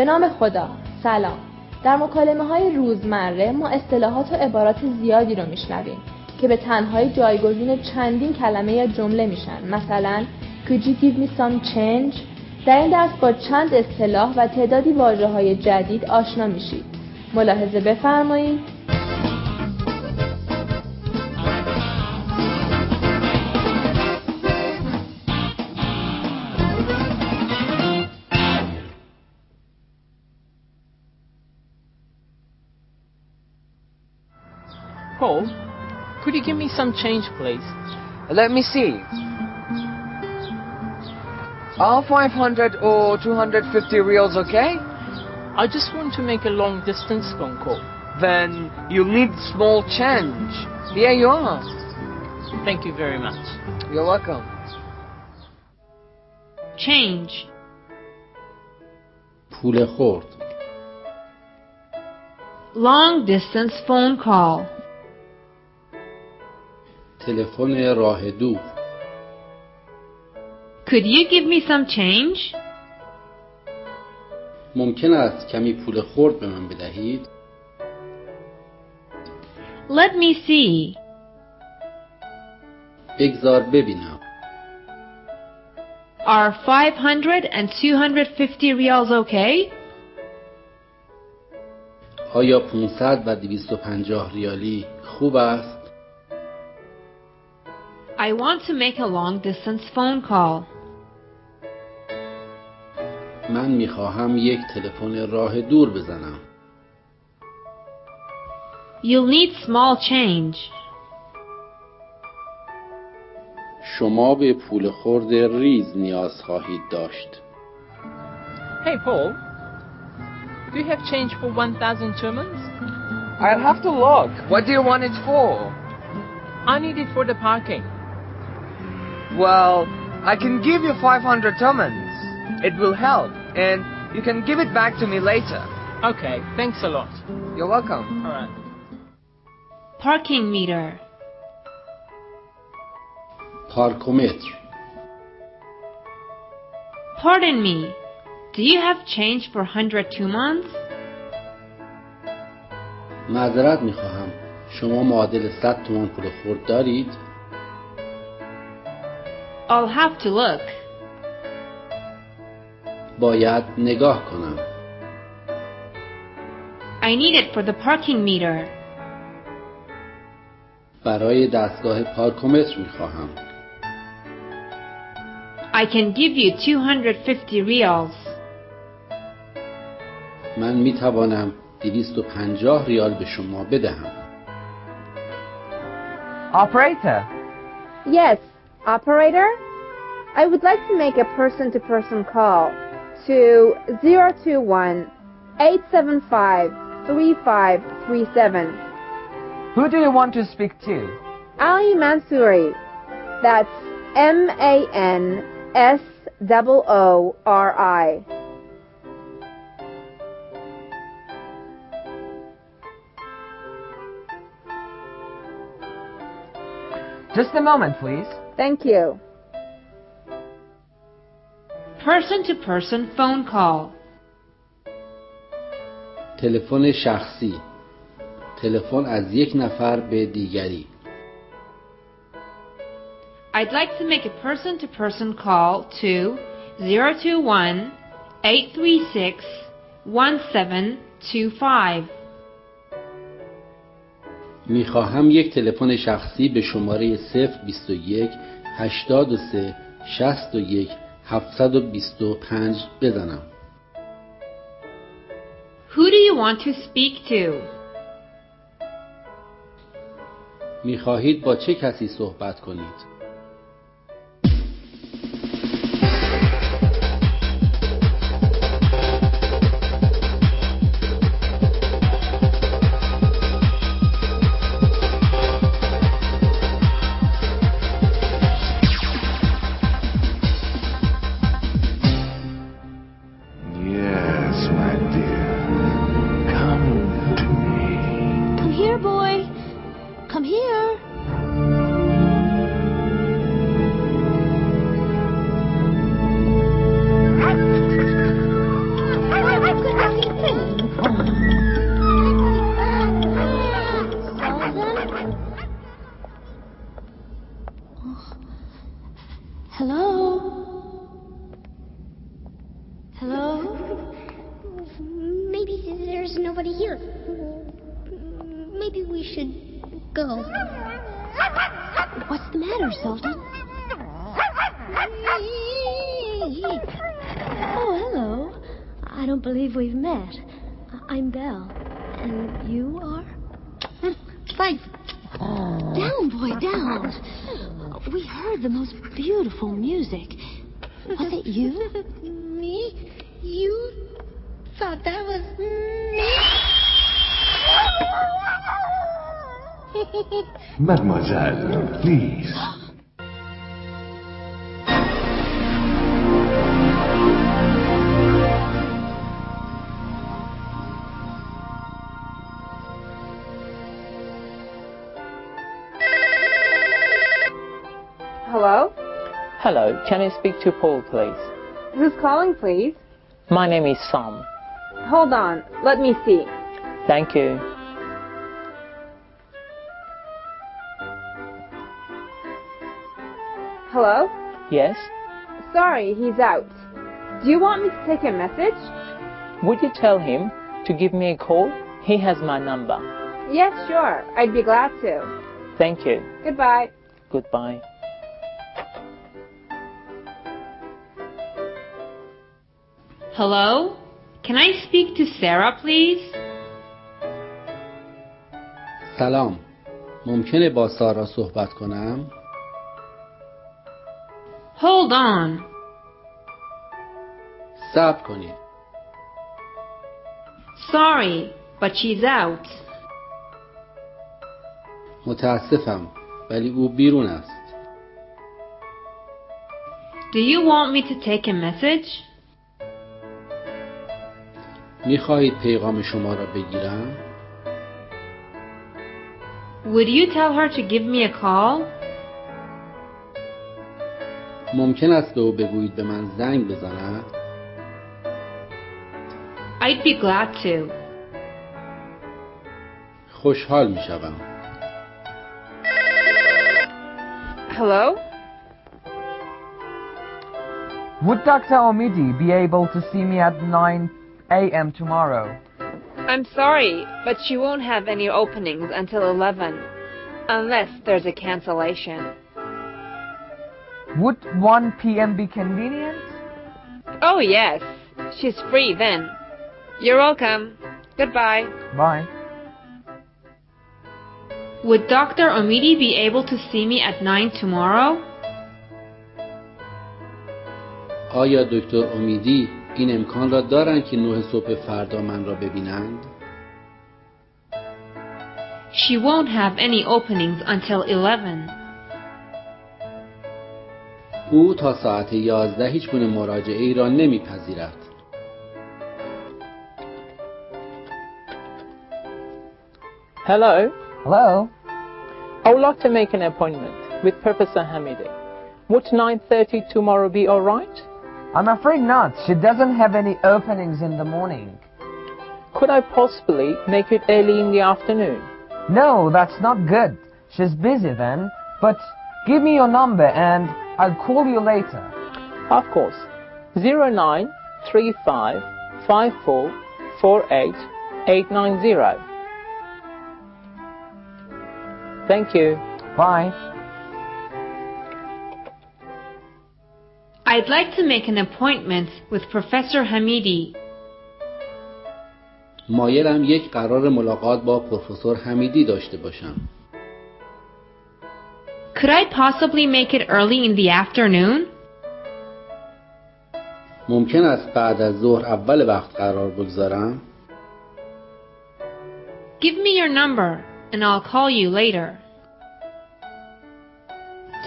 به نام خدا. سلام. در مکالمه های روزمره ما اصطلاحات و عبارات زیادی رو میشنویم که به تنهایی جایگزین چندین کلمه یا جمله میشن. مثلا Could you give me some change؟ در این درس با چند اصطلاح و تعدادی واجه های جدید آشنا میشید. ملاحظه بفرمایید. Paul, could you give me some change, please? Let me see. Are 500 or 250 rials okay? I just want to make a long distance phone call. Then you need small change. Here you are. Thank you very much. You're welcome. Change. پول خورد. Long distance phone call. تلفن راه دور could you give me some change? ممکن است کمی پول خورد به من بدهید Let me see. بگذار ببینم Are 500 and 250 reals okay? آیا 500 و 250 ریالی خوب است I want to make a long distance phone call. من میخواهم یک تلفن راه دور بزنم. You'll need small change. شما به پول خورد ریز نیاز خواهید داشت. Hey Paul, do you have change for 1000 tomans? I'll have to look. What do you want it for? I need it for the parking. Well, I can give you 500 tomans. It will help, and you can give it back to me later. Okay, thanks a lot. You're welcome. Alright. Parking meter. Parkometer. Pardon me. Do you have change for 100 tomans? معذرت میخواهم. شما معادل 100 تومان پول خورد دارید؟ I'll have to look. باید نگاه کنم. I need it for the parking meter. برای دستگاه پارکومتر می خواهم. I can give you 250 rials. من می توانم 250 ریال به شما بدهم. Operator. Yes operator? I would like to make a person-to-person call to 021 875 3537. who do you want to speak to? Ali Mansoori. That's M-A-N-S-O-O-R-I. Just a moment, please. Thank you. Person to person phone call. تلفن شخصی تلفن از یک نفر به دیگری I'd like to make a person to person call to 021 836 1725. می‌خواهم یک تلفن شخصی به شماره 021 83 61 725 بزنم Who do you want to speak to? می‌خواهید با چه کسی صحبت کنید my dear. Come to me. Come here, boy. Come here. Go. What's the matter, Sultan? Oh, hello. I don't believe we've met. I'm Belle. And you are? Fife. Down, boy, down. We heard the most beautiful music. Was it you? Me? You thought that was me? Mademoiselle, please. Hello? Hello, can I speak to Paul, please? Who's calling, please? My name is Sam. Hold on. Let me see. Thank you. Yes? Sorry, he's out. Do you want me to take a message? Would you tell him to give me a call? He has my number. Yes, sure. I'd be glad to. Thank you. Goodbye. Goodbye. Hello? Can I speak to Sarah, please? سلام ممکنه با سارا صحبت کنم؟ Hold on. صبر کنید Sorry, but she's out. متاسفم ولی او بیرون است Do you want me to take a message? میخواهید پیغام شما را بگیرم؟ Would you tell her to give me a call? ممکن است به او بگویید به من زنگ بزند؟ I'd be glad to. خوشحال می شوم. Hello? Would Dr. Omidi be able to see me at 9 a.m. tomorrow? I'm sorry, but she won't have any openings until 11. Unless there's a cancellation. Would 1 p.m. be convenient? Oh, yes. She's free then. You're welcome. Goodbye. Bye. Would Dr. Omidi be able to see me at 9 tomorrow? آیا دکتر امیدی این امکان را دارند که نه صبح فردا من را ببینند؟ She won't have any openings until 11. او تا ساعت یازده هیچ گونه مراجعه ای را نمیپذیرد. Hello. Hello. I would like to make an appointment with Professor Hamidi. Would 9.30 tomorrow be alright? I'm afraid not. She doesn't have any openings in the morning. Could I possibly make it early in the afternoon? No, that's not good. She's busy then. But give me your number and I'll call you later. Of course. 0935 54 48 890. Thank you. Bye. I'd like to make an appointment with Professor Hamidi. مایلم یک قرار ملاقات با پروفسور حمیدی داشته باشم. Could I possibly make it early in the afternoon? ممکن است بعد از ظهر اول وقت قرار بگذارم؟ Give me your number and I'll call you later.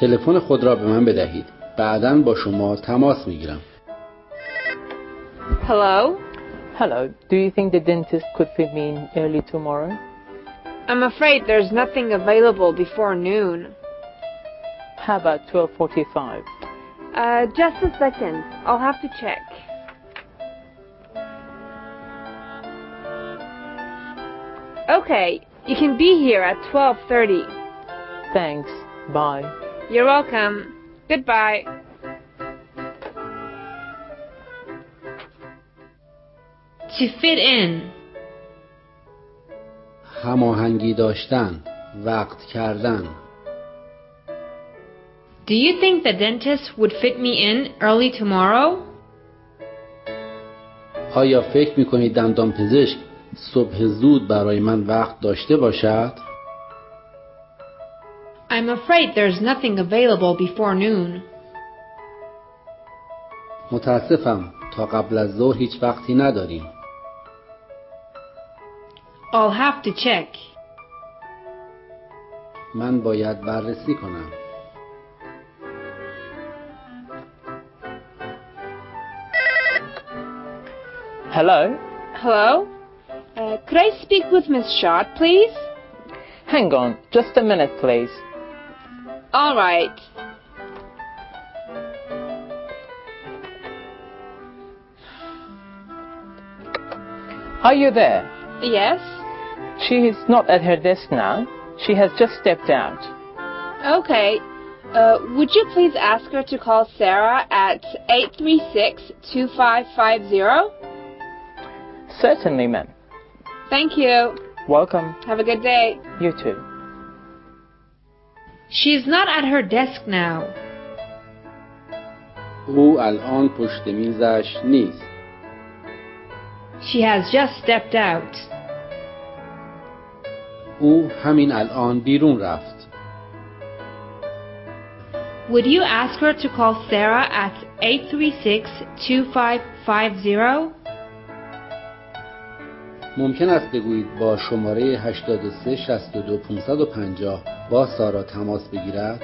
تلفن خود را به من بدهید. بعدا با شما تماس میگیرم. Hello? Hello. Do you think the dentist could fit me in early tomorrow? I'm afraid there's nothing available before noon. How about 12:45? Uh, just a second. I'll have to check. Okay, you can be here at 12:30. Thanks. Bye. You're welcome. Goodbye. To fit in. هماهنگی داشتن وقت کردن Do you think the dentist would fit me in early tomorrow? آیا فکر می کنید دندان پزشک صبح زود برای من وقت داشته باشد؟ I'm afraid there's nothing available before noon. متاسفم تا قبل از ظهر هیچ وقتی نداریم I'll have to check. من باید بررسی کنم Hello? Hello? Uh, could I speak with Miss Short, please? Hang on, just a minute, please. All right. Are you there? Yes? She is not at her desk now. She has just stepped out. Okay. Uh, would you please ask her to call Sarah at 836-2550? Certainly, ma'am. Thank you. Welcome. Have a good day. You too. She's not at her desk now. او الان پشت میزش نیست She has just stepped out. او همین الان بیرون رفت Would you ask her to call Sarah at 836-2550? ممکن است بگویید با شماره 83 62 550 با سارا تماس بگیرد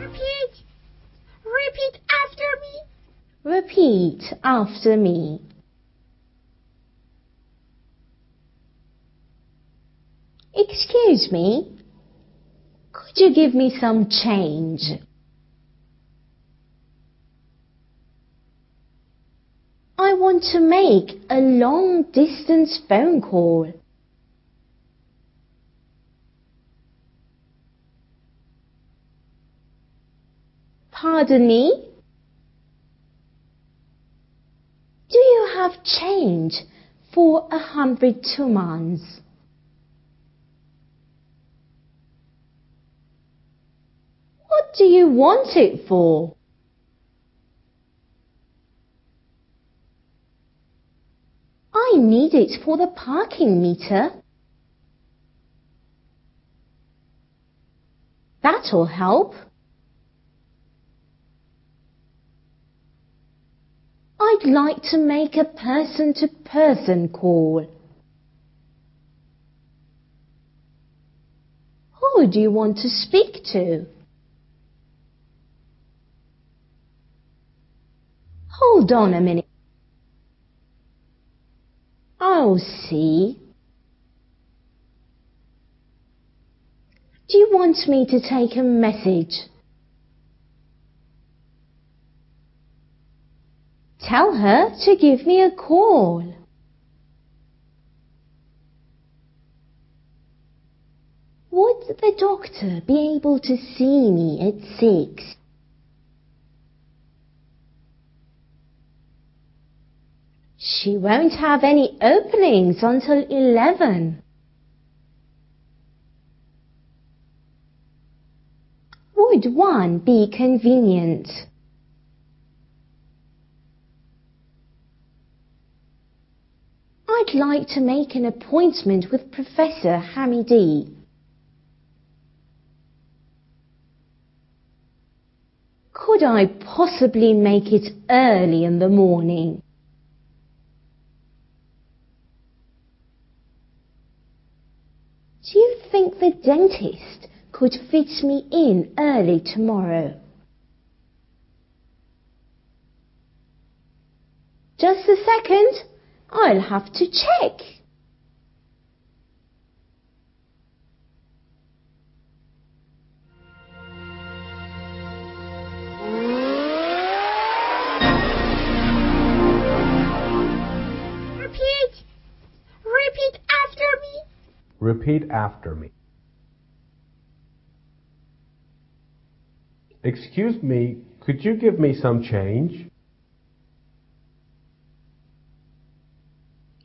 Repeat. Repeat after me. Repeat after me. Excuse me. Could you give me some change? I want to make a long distance phone call. Pardon me? Do you have change for a hundred tomans? What do you want it for? I need it for the parking meter. That'll help. I'd like to make a person to person call. Who do you want to speak to? Hold on a minute. I'll see. Do you want me to take a message? Tell her to give me a call. Would the doctor be able to see me at six? She won't have any openings until eleven. Would one be convenient? I'd like to make an appointment with Professor Hamidi. Could I possibly make it early in the morning? Do you think the dentist could fit me in early tomorrow? Just a second. I'll have to check. Repeat after me. Excuse me, could you give me some change?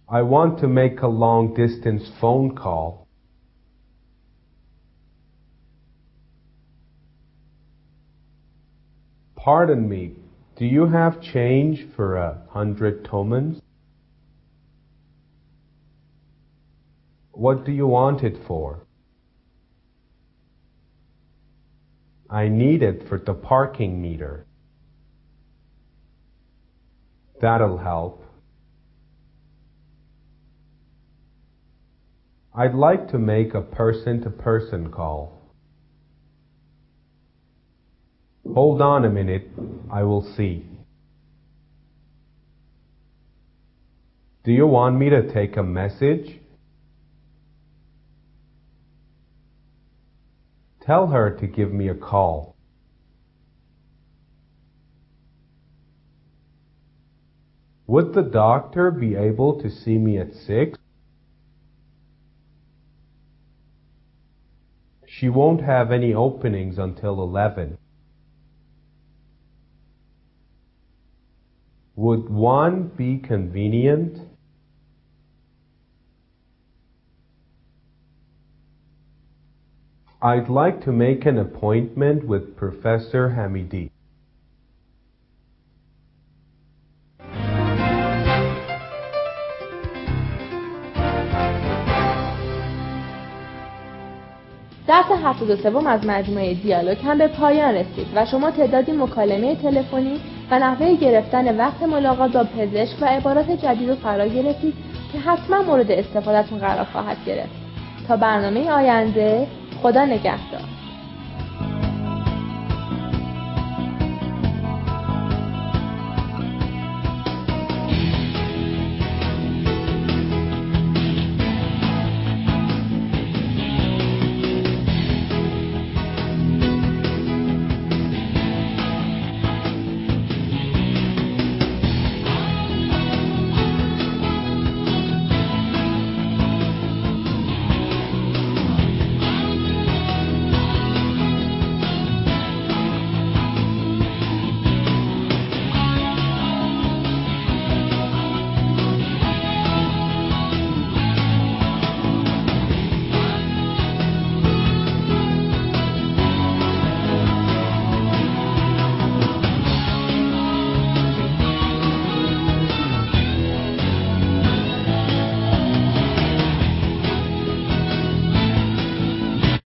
I want to make a long distance phone call. Pardon me, do you have change for a hundred tomans? What do you want it for? I need it for the parking meter. That'll help. I'd like to make a person to person call. Hold on a minute, I will see. Do you want me to take a message? Tell her to give me a call. Would the doctor be able to see me at six? She won't have any openings until eleven. Would one be convenient? I'd like to make an appointment with Professor Hamidi. درس 73 از مجموعه دیالوگ هم به پایان رسید و شما تعدادی مکالمه تلفنی و نحوه گرفتن وقت ملاقات با پزشک و عبارات جدید رو فرا گرفتید که حتما مورد استفادهتون قرار خواهد گرفت تا برنامه آینده خدا نگهدار.